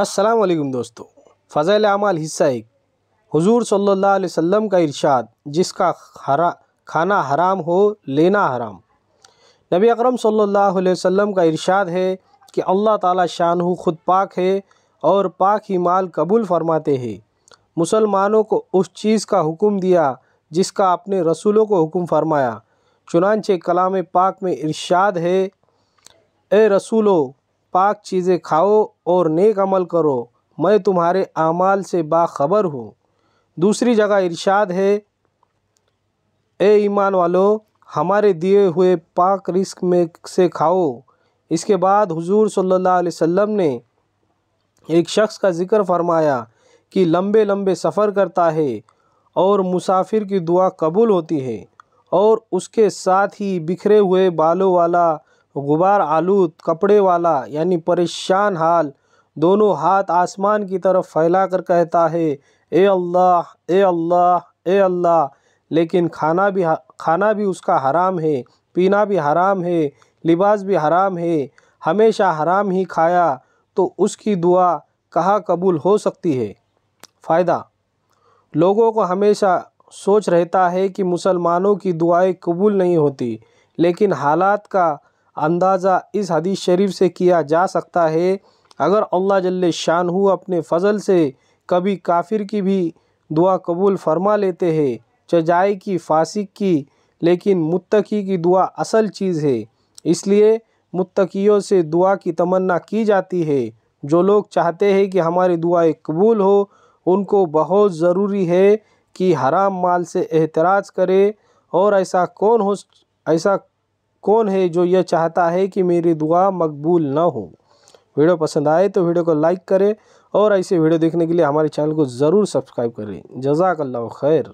अस्सलाम दोस्तों। फ़ज़ल अमाल हिस्सा एक। हुजूर सल्लल्लाहु अलैहि वसल्लम का इरशाद, जिसका हरा, खाना हराम हो, लेना हराम। नबी अकरम सल्लल्लाहु अलैहि वसल्लम का इरशाद है कि अल्लाह ताला शान खुद पाक है और पाक ही माल कबूल फरमाते हैं। मुसलमानों को उस चीज़ का हुक्म दिया, जिसका अपने रसूलों को हुक्म फरमाया। चुनानचे कलाम पाक में इरशाद है, ए रसूलों पाक चीज़ें खाओ और नेक अमल करो। मैं तुम्हारे आमाल से बाखबर हूँ। दूसरी जगह इरशाद है, ए ईमान वालों, हमारे दिए हुए पाक रिस्क में से खाओ। इसके बाद हुजूर सल्लल्लाहु अलैहि वसल्लम ने एक शख्स का ज़िक्र फरमाया कि लंबे लंबे सफ़र करता है और मुसाफिर की दुआ कबूल होती है और उसके साथ ही बिखरे हुए बालों वाला गुबार, आलूद, कपड़े वाला, यानी परेशान हाल। दोनों हाथ आसमान की तरफ़ फैला कर कहता है, ए अल्लाह ए अल्लाह ए अल्लाह। लेकिन खाना भी खाना भी उसका हराम है, पीना भी हराम है, लिबास भी हराम है, हमेशा हराम ही खाया तो उसकी दुआ कहाँ कबूल हो सकती है? फ़ायदा, लोगों को हमेशा सोच रहता है कि मुसलमानों की दुआएँ कबूल नहीं होती, लेकिन हालात का अंदाज़ा इस हदीस शरीफ से किया जा सकता है। अगर अल्लाह जल्ल शान अपने फ़ज़ल से कभी काफिर की भी दुआ कबूल फरमा लेते हैं, चजाई की, फासिक की, लेकिन मुत्तकी की दुआ असल चीज़ है। इसलिए मुत्तकियों से दुआ की तमन्ना की जाती है। जो लोग चाहते हैं कि हमारी दुआएँ कबूल हो, उनको बहुत ज़रूरी है कि हराम माल से एहतराज़ करे। और ऐसा कौन हो, ऐसा कौन है जो यह चाहता है कि मेरी दुआ मकबूल ना हो? वीडियो पसंद आए तो वीडियो को लाइक करें और ऐसे वीडियो देखने के लिए हमारे चैनल को ज़रूर सब्सक्राइब करें। जजाकल्ला खैर।